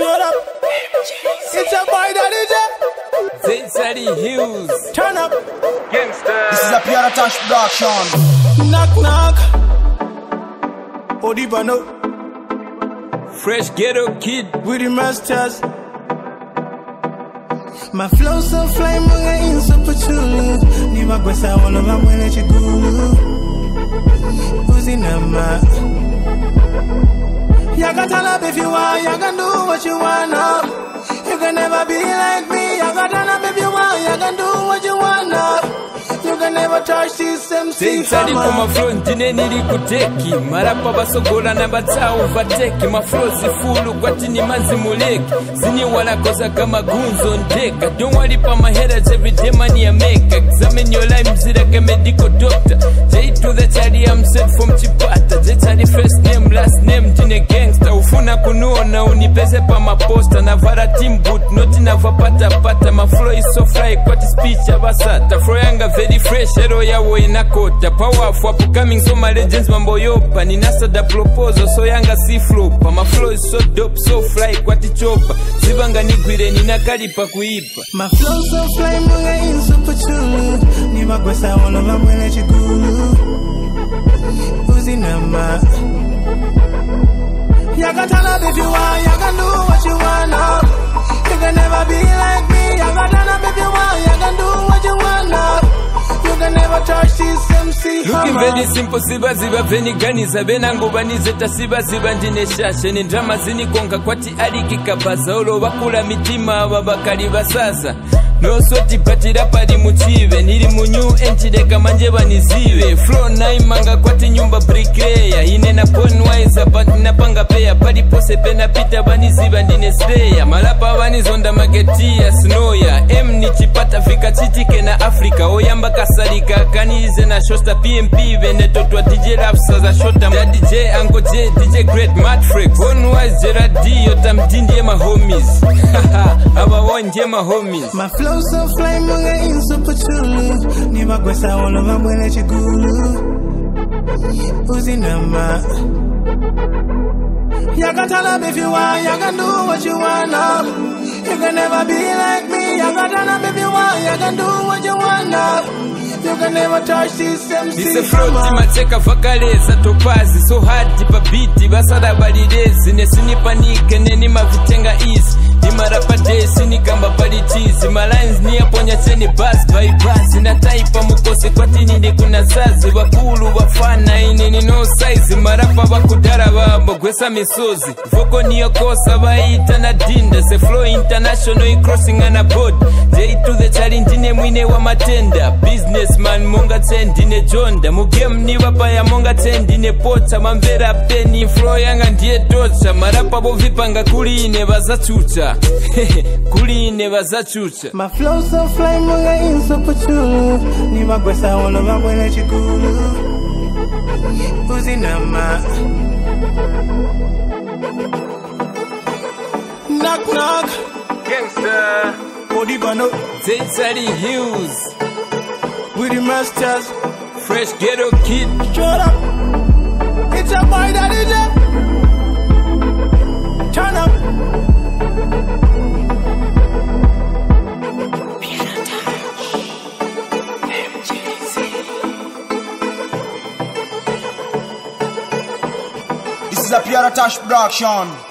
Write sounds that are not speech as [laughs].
Straight up. It's a boy Daddie Jae. Zensari Hills. Turn up. This is a Piano Touch production. Knock knock. Odibano. Fresh Ghetto Kid. With the masters. My flow so flame mga inso pachulu Ni magwesa wala mamwele chigulu Uzi nama You can turn up if you want, you can do what you want up You can never be like me. You can turn up if you seyitali ku mafuro ndine niri kuteki marapa basogolana batawuvateki mafuro zifulu gwatini mazimuleki zini walakozaka magunzo ndeka. Donwalipa mahera zevidemani ya meka examine your life mzireke medical doctor. Jay to the tali i'm set from chipata. Jetali first name last name ndine gangster. Ufuna kunuona unipeze pa maposta. Navara team boot noti navapatapata maflo is so fly kwati speech abasata flo yanga very fresh ero yawo inakota powerful upcoming so my legends mambo yopa. Ninasada proposal so yanga si flopa maflo is so dope so fly kwati chopa zibanga nigwire ninakalipa kuipa. My flow so flame mga inso pachulu Ni magwesa wala mamwele chigulu. Uzi nama You can turn up if you want, you can do what you want no. You can never be like me You can turn up if you want, you can do what you want no. You can never touch this MC Looking very simple siba ziba veniganiza benangobanizeta siba ziba ndine shashe ni drama zinikonga kwati alikikabaza olo bakula mitima aba bakali basaza nosoti patira pari muchive ndiri munyu enchideka manje vanizive flo naimanga kwati nyumba brikeya ine naponwaisa napanga peya. Pari pose penapita vaniziva ndine steya. Malapa vanizonda maketiya sinoya m nichipata fika chitike na africa oyamba kasalika kaniize na shosta pmp venetotwa dj rapsaza shota. Dadj anko j dj great matrix. Onwise gerard d yotamdindie mahomis avawonje [laughs] mahomis so flame mga inso pachulu Ni magwesa wala mamwele chigulu Uzi nama You. Can turn up if you want, you can do what you want up You can never be like me. You can turn up if you want, you can do what you want up You can never touch this MC Ise froti macheka vakaleza topazi so hadi pabiti basala balirezi nesinipanike nenimavitenga izi nimarapa munigamba pali ni lines ponya cheni basi Na taipa mukose kwatini ni kuna sazi. Vakulu vafana ni no size marafa bakudara bamba gwesa misozi. Voko niyo kosa bayita na dinda se flow international icrossing na board j to the challenge ne mwine wa matenda. Businessman monga tsendine jonda. Mugame niva paya monga tsendine pota. Mamvera peni flow yanga ndiye tocha. Marapa bovipanga kuli ine vazachucha kuli ine vazachucha maflow so fly monga insopochulu nivagwesa ono vamwe nechikulu chigulu Uzi nama Knock knock. Gangster. Odibano Zensari Hills. With the masters. Fresh ghetto kid. Straight up. It's a boy Daddy is a pure Touch production.